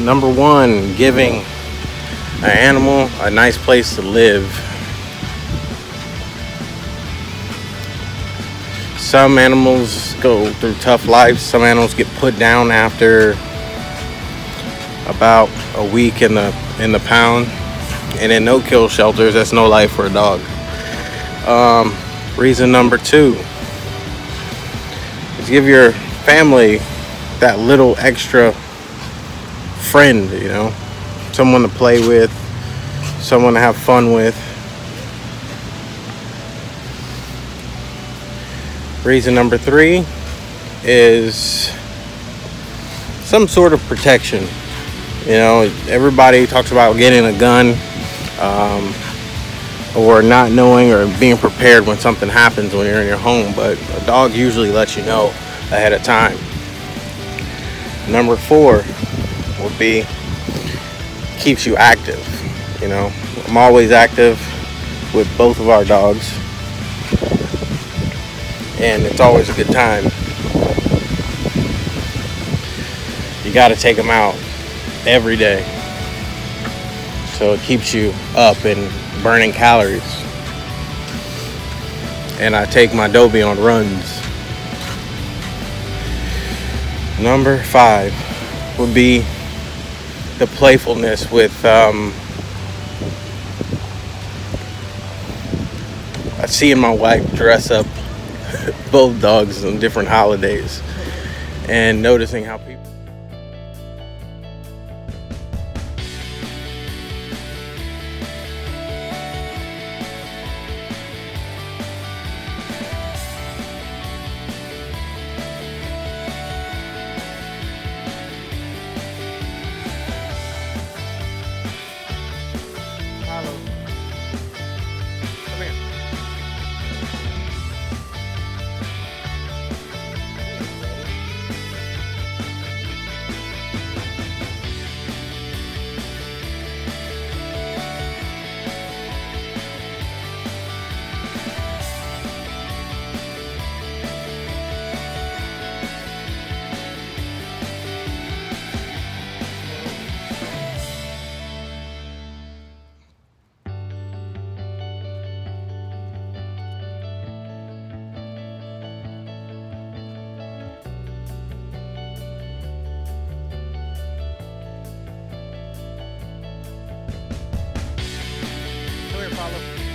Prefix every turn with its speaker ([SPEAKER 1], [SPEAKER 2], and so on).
[SPEAKER 1] number one, giving an animal a nice place to live. Some animals go through tough lives. Some animals get put down after about a week in the in the pound. And in no kill shelters, that's no life for a dog. Um, reason number two is give your family that little extra friend, you know, someone to play with, someone to have fun with. Reason number three is some sort of protection. You know, everybody talks about getting a gun um, or not knowing or being prepared when something happens when you're in your home, but a dog usually lets you know ahead of time. Number four would be keeps you active. You know, I'm always active with both of our dogs, and it's always a good time. You got to take them out every day, so it keeps you up and burning calories. And I take my Dobie on runs. Number five would be the playfulness with um, seeing my wife dress up both dogs on different holidays and noticing how people follow.